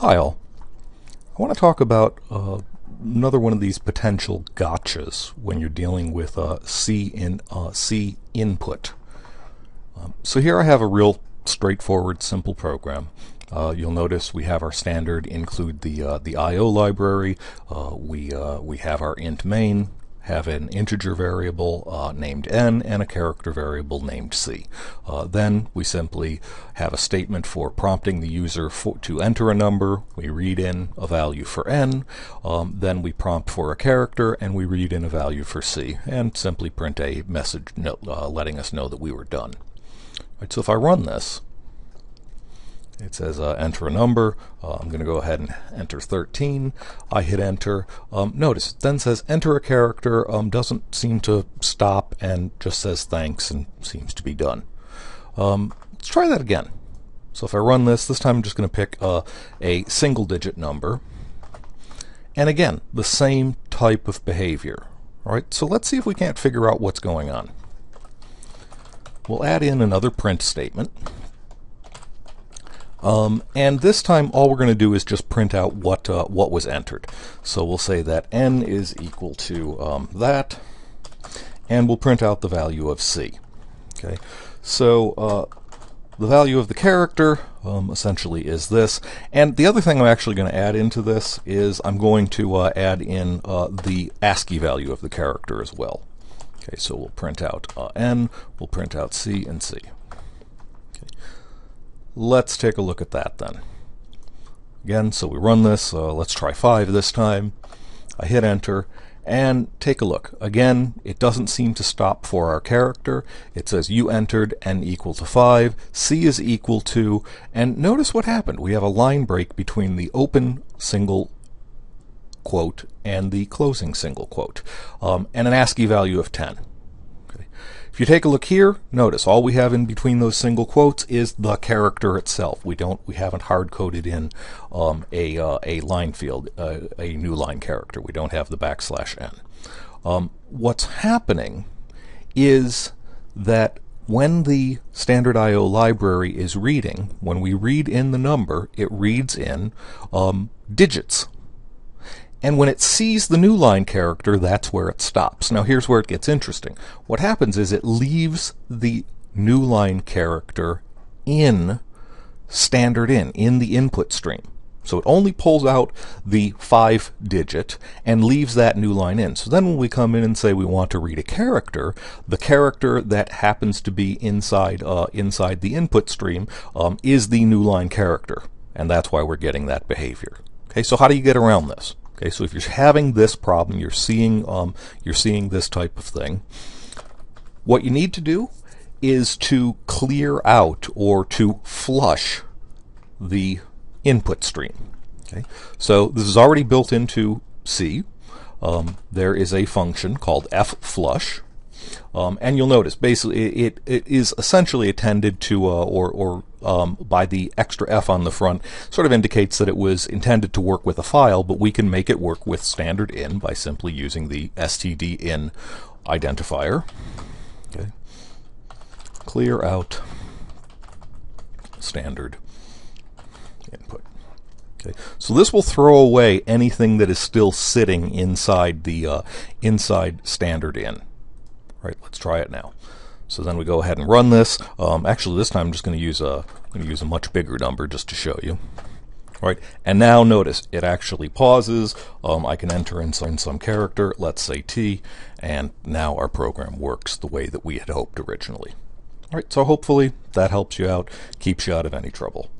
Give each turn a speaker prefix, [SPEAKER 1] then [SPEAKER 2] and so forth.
[SPEAKER 1] Hi all. I want to talk about uh, another one of these potential gotchas when you're dealing with uh, C in uh, C input. Um, so here I have a real straightforward, simple program. Uh, you'll notice we have our standard include the uh, the I/O library. Uh, we uh, we have our int main have an integer variable uh, named n and a character variable named c. Uh, then we simply have a statement for prompting the user for, to enter a number. We read in a value for n. Um, then we prompt for a character and we read in a value for c and simply print a message uh, letting us know that we were done. Right, so if I run this, it says uh, enter a number. Uh, I'm going to go ahead and enter 13. I hit enter. Um, notice it then says enter a character. Um, doesn't seem to stop and just says thanks and seems to be done. Um, let's try that again. So if I run this, this time I'm just going to pick uh, a single digit number. And again, the same type of behavior. All right, so let's see if we can't figure out what's going on. We'll add in another print statement. Um, and this time, all we're going to do is just print out what uh, what was entered. So we'll say that n is equal to um, that, and we'll print out the value of c. Okay, so uh, the value of the character um, essentially is this. And the other thing I'm actually going to add into this is I'm going to uh, add in uh, the ASCII value of the character as well. Okay, so we'll print out uh, n, we'll print out c and c. Let's take a look at that then. Again, so we run this. Uh, let's try 5 this time. I hit enter and take a look. Again, it doesn't seem to stop for our character. It says you entered n equal to 5, c is equal to, and notice what happened. We have a line break between the open single quote and the closing single quote, um, and an ASCII value of 10. If you take a look here, notice all we have in between those single quotes is the character itself. We don't, we haven't hard coded in um, a uh, a line feed, uh, a new line character. We don't have the backslash n. Um, what's happening is that when the standard I/O library is reading, when we read in the number, it reads in um, digits. And when it sees the new line character, that's where it stops. Now here's where it gets interesting. What happens is it leaves the new line character in standard in, in the input stream. So it only pulls out the five digit and leaves that new line in. So then when we come in and say we want to read a character, the character that happens to be inside uh, inside the input stream um, is the new line character. And that's why we're getting that behavior. Okay, so how do you get around this? Okay, so if you're having this problem, you're seeing um, you're seeing this type of thing. What you need to do is to clear out or to flush the input stream. Okay, so this is already built into C. Um, there is a function called fflush, um, and you'll notice basically it, it is essentially intended to uh, or or um, by the extra f on the front sort of indicates that it was intended to work with a file, but we can make it work with standard in by simply using the std in identifier. Okay. Clear out standard input. Okay. So this will throw away anything that is still sitting inside the uh, inside standard in. Right, let's try it now. So then we go ahead and run this. Um, actually, this time I'm just going to use a I'm going to use a much bigger number just to show you. Right, and now notice it actually pauses. Um, I can enter in some, in some character, let's say t, and now our program works the way that we had hoped originally. All right, so hopefully that helps you out, keeps you out of any trouble.